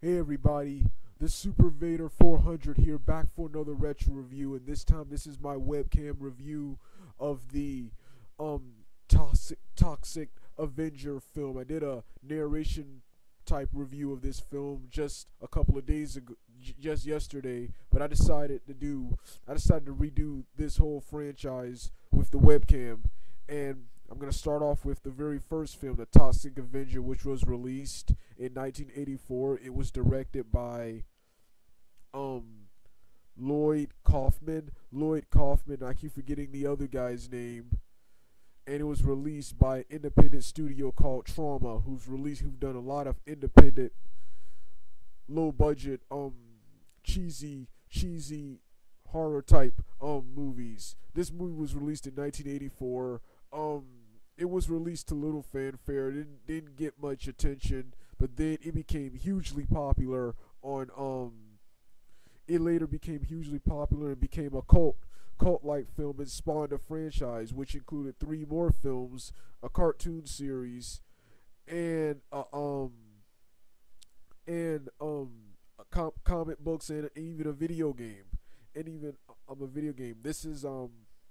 Hey everybody, the Super Vader 400 here, back for another retro review, and this time this is my webcam review of the um Toxic Toxic Avenger film. I did a narration type review of this film just a couple of days ago, just yesterday, but I decided to do I decided to redo this whole franchise with the webcam, and I'm gonna start off with the very first film, The Toxic Avenger, which was released in 1984. It was directed by um Lloyd Kaufman. Lloyd Kaufman. I keep forgetting the other guy's name. And it was released by an independent studio called Troma, who's released, who've done a lot of independent, low budget, um, cheesy, cheesy horror type um movies. This movie was released in 1984. Um, it was released to little fanfare. It didn't didn't get much attention, but then it became hugely popular on um. It later became hugely popular and became a cult cult like film and spawned a franchise, which included three more films, a cartoon series, and uh, um and um com- comic books and even a video game, and even um a video game. This is um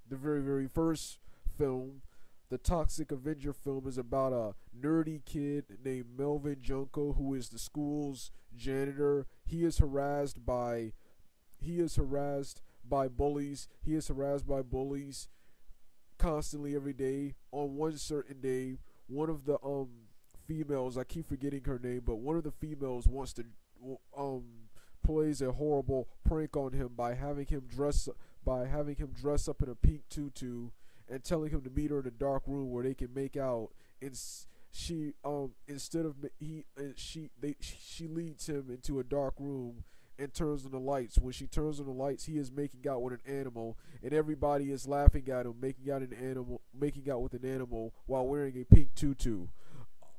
the very very first film. The Toxic Avenger film is about a nerdy kid named Melvin Junko who is the school's janitor. He is harassed by he is harassed by bullies. He is harassed by bullies constantly every day. On one certain day, one of the um females, I keep forgetting her name, but one of the females wants to um plays a horrible prank on him by having him dress by having him dress up in a pink tutu and telling him to meet her in a dark room where they can make out and she um instead of he uh, she they she leads him into a dark room and turns on the lights. When she turns on the lights, he is making out with an animal, and everybody is laughing at him making out an animal, making out with an animal while wearing a pink tutu.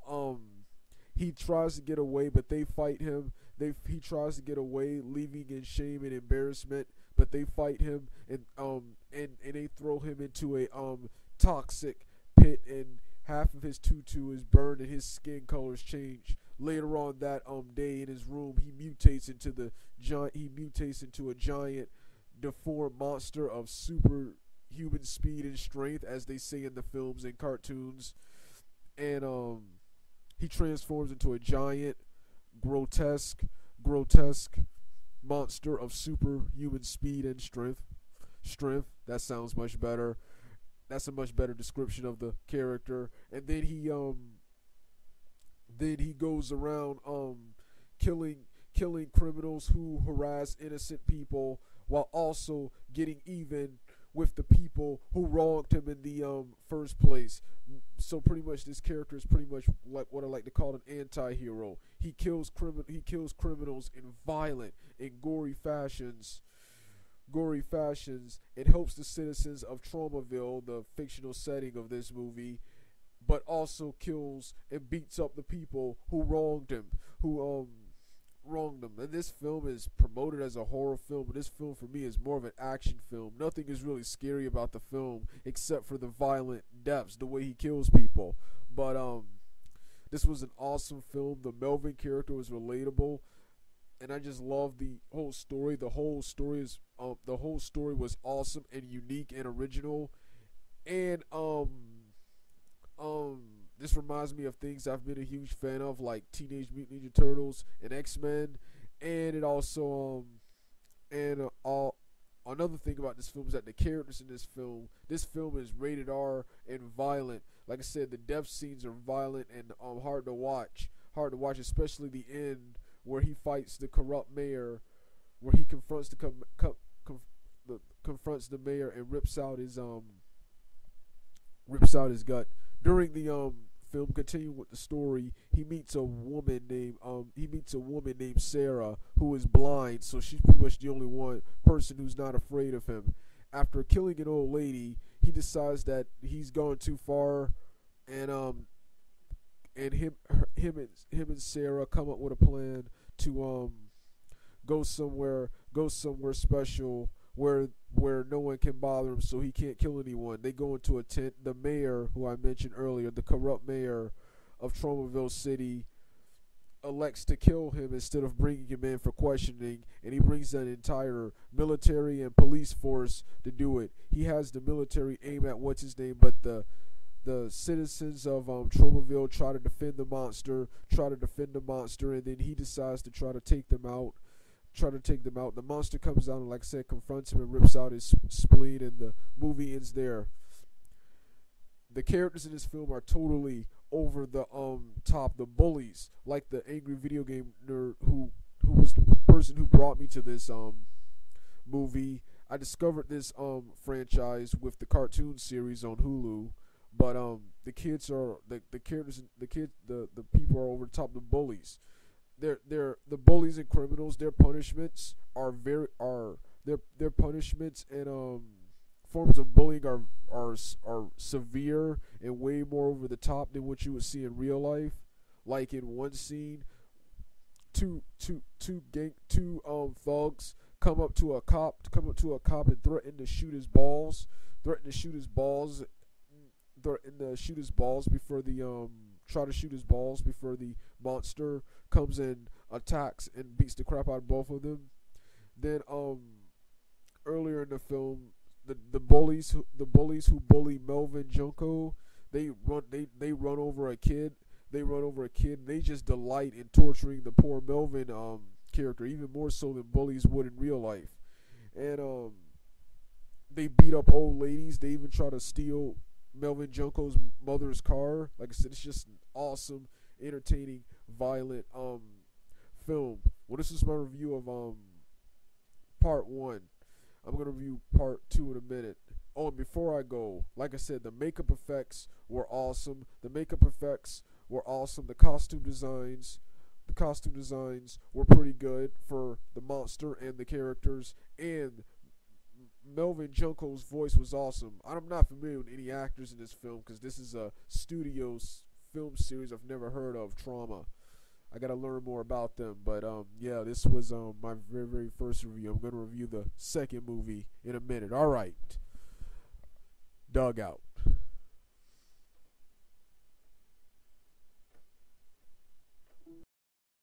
Um, he tries to get away, but they fight him. They he tries to get away, leaving in shame and embarrassment, but they fight him and um and and they throw him into a um toxic pit, and half of his tutu is burned, and his skin colors change. Later on that um day in his room he mutates into the giant he mutates into a giant deformed monster of superhuman speed and strength as they say in the films and cartoons. And um he transforms into a giant grotesque grotesque monster of superhuman speed and strength. Strength that sounds much better. That's a much better description of the character. And then he um then he goes around um killing killing criminals who harass innocent people while also getting even with the people who wronged him in the um first place. So pretty much this character is pretty much like what I like to call an anti-hero. He kills criminal he kills criminals in violent and gory fashions gory fashions and helps the citizens of Tromaville, the fictional setting of this movie, but also kills and beats up the people who wronged him, who um wronged them. And this film is promoted as a horror film, but this film for me is more of an action film. Nothing is really scary about the film except for the violent depths, the way he kills people. But um this was an awesome film. The Melvin character was relatable. And I just love the whole story. The whole story is um the whole story was awesome and unique and original. And um this reminds me of things I've been a huge fan of, like Teenage Mutant Ninja Turtles and X Men, and it also um and uh, all another thing about this film is that the characters in this film, this film is rated R and violent. Like I said, the death scenes are violent and um hard to watch, hard to watch, especially the end where he fights the corrupt mayor, where he confronts the com- com- com- the confronts the mayor and rips out his um rips out his gut during the um film continuing with the story. He meets a woman named um he meets a woman named sarah who is blind so she's pretty much the only one person who's not afraid of him. After killing an old lady he decides that he's gone too far and um and him her, him and him and sarah come up with a plan to um go somewhere go somewhere special where where no one can bother him, so he can't kill anyone. They go into a tent. The mayor, who I mentioned earlier, the corrupt mayor of Tromaville City, elects to kill him instead of bringing him in for questioning, and he brings an entire military and police force to do it. He has the military aim at what's his name, but the the citizens of um, Tromaville try to defend the monster, try to defend the monster, and then he decides to try to take them out. Try to take them out. The monster comes out and, like I said, confronts him and rips out his spleen, and the movie ends there. The characters in this film are totally over the um top. The bullies, like the angry video game nerd who who was the person who brought me to this um movie. I discovered this um franchise with the cartoon series on Hulu but um, the kids are the the characters, the kids, the the people are over the top. The bullies, they're they're the bullies and criminals. Their punishments are very are their their punishments and um forms of bullying are are are severe and way more over the top than what you would see in real life. Like in one scene, two two two gang two um thugs come up to a cop come up to a cop and threaten to shoot his balls, threaten to shoot his balls in the shoot his balls before the um try to shoot his balls before the monster comes and attacks and beats the crap out of both of them. Then um earlier in the film, the the bullies who, the bullies who bully Melvin Junko, they run they they run over a kid. They run over a kid. they just delight in torturing the poor Melvin um character even more so than bullies would in real life. And um they beat up old ladies. They even try to steal Melvin Junko's mother's car. Like I said, it's just an awesome, entertaining, violent um film. Well, this is my review of um part one. I'm gonna review part two in a minute. Oh, and before I go, like I said, the makeup effects were awesome. The makeup effects were awesome. The costume designs, the costume designs were pretty good for the monster and the characters, and Melvin Junko's voice was awesome. I'm not familiar with any actors in this film because this is a studio's film series I've never heard of, Troma. I gotta learn more about them, but um, yeah, this was um my very very first review. I'm gonna review the second movie in a minute. All right, Doug out.